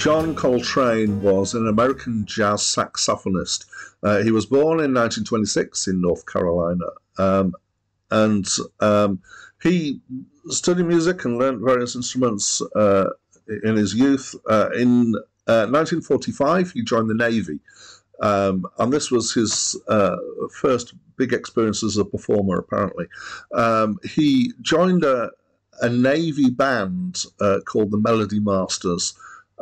John Coltrane was an American jazz saxophonist. Uh, he was born in 1926 in North Carolina, um, and um, he studied music and learned various instruments uh, in his youth. Uh, in 1945, uh, he joined the Navy, um, and this was his uh, first big experience as a performer. Apparently, um, he joined a, a Navy band uh, called the Melody Masters.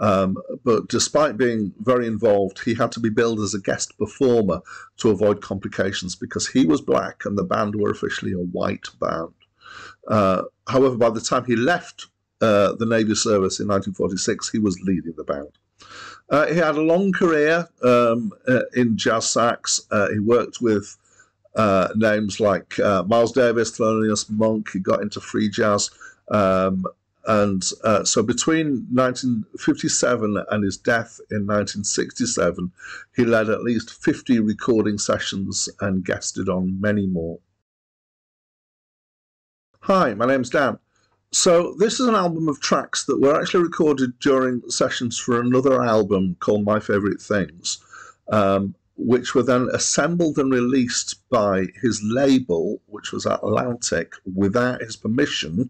Um, but despite being very involved, he had to be billed as a guest performer to avoid complications because he was black and the band were officially a white band. Uh, however, by the time he left uh, the Navy service in 1946, he was leading the band. Uh, he had a long career um, uh, in jazz sax. Uh, he worked with uh, names like Miles Davis, Thelonious Monk. He got into free jazz. Um, and uh, so between 1957 and his death in 1967, he led at least 50 recording sessions and guested on many more. Hi, my name's Dan. So this is an album of tracks that were actually recorded during sessions for another album called My Favorite Things, um, which were then assembled and released by his label, which was Atlantic, without his permission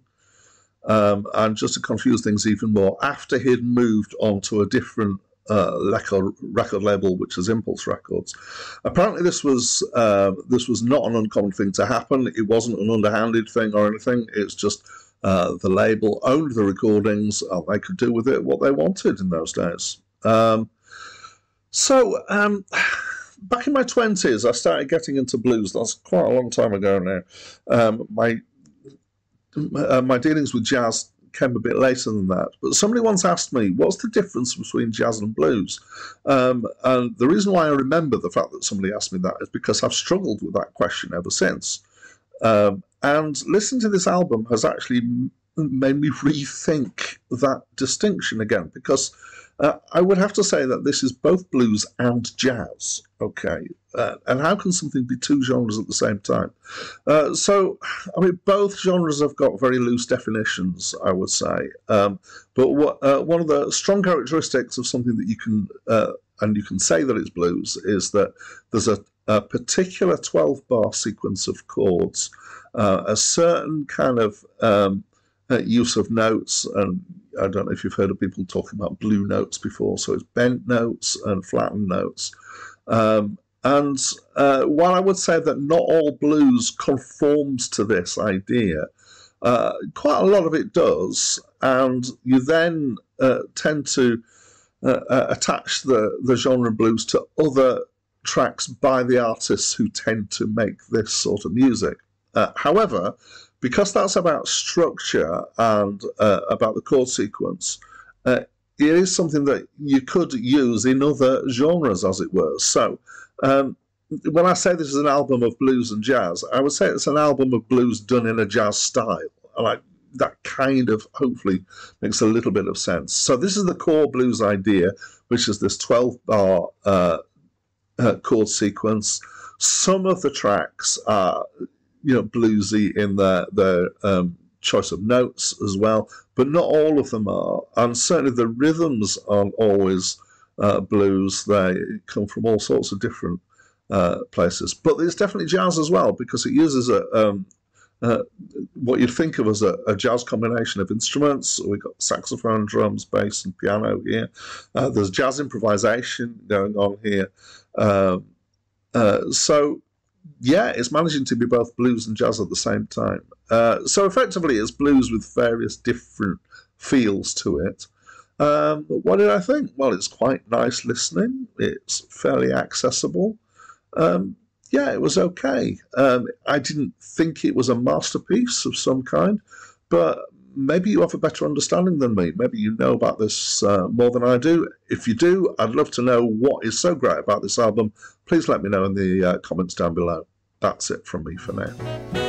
um, and just to confuse things even more, after he'd moved on to a different uh, record, record label, which is Impulse Records. Apparently, this was uh, this was not an uncommon thing to happen. It wasn't an underhanded thing or anything. It's just uh, the label owned the recordings, and they could do with it what they wanted in those days. Um, so. Um, back in my 20s, I started getting into blues. That's quite a long time ago now. Um, my uh, my dealings with jazz came a bit later than that. But somebody once asked me, what's the difference between jazz and blues? Um, and the reason why I remember the fact that somebody asked me that is because I've struggled with that question ever since. Um, and listening to this album has actually made me rethink that distinction again because uh, I would have to say that this is both blues and jazz. Okay, uh, and how can something be two genres at the same time? Uh, so, I mean, both genres have got very loose definitions, I would say. Um, but what, uh, one of the strong characteristics of something that you can uh, and you can say that it's blues is that there's a, a particular 12 bar sequence of chords, uh, a certain kind of um, use of notes and I don't know if you've heard of people talking about blue notes before. So it's bent notes and flattened notes. Um, and uh, while I would say that not all blues conforms to this idea, uh, quite a lot of it does. And you then uh, tend to uh, uh, attach the, the genre blues to other tracks by the artists who tend to make this sort of music. Uh, however, because that's about structure and uh, about the chord sequence, uh, it is something that you could use in other genres, as it were. So, um, when I say this is an album of blues and jazz, I would say it's an album of blues done in a jazz style. Like that kind of hopefully makes a little bit of sense. So this is the core blues idea, which is this 12 bar uh, uh, chord sequence. Some of the tracks are you know bluesy in their their um, choice of notes as well, but not all of them are, and certainly the rhythms aren't always uh, blues. They come from all sorts of different uh, places, but it's definitely jazz as well because it uses a um, uh, what you'd think of as a, a, jazz combination of instruments. We've got saxophone, drums, bass, and piano here. Uh, there's jazz improvisation going on here. Um, uh, so yeah, it's managing to be both blues and jazz at the same time. Uh, so effectively, it's blues with various different feels to it. Um, what did I think? Well, it's quite nice listening. It's fairly accessible. Um, yeah, it was okay. Um, I didn't think it was a masterpiece of some kind, but maybe you have a better understanding than me. Maybe you know about this uh, more than I do. If you do, I'd love to know what is so great about this album. Please let me know in the uh, comments down below. That's it from me for now.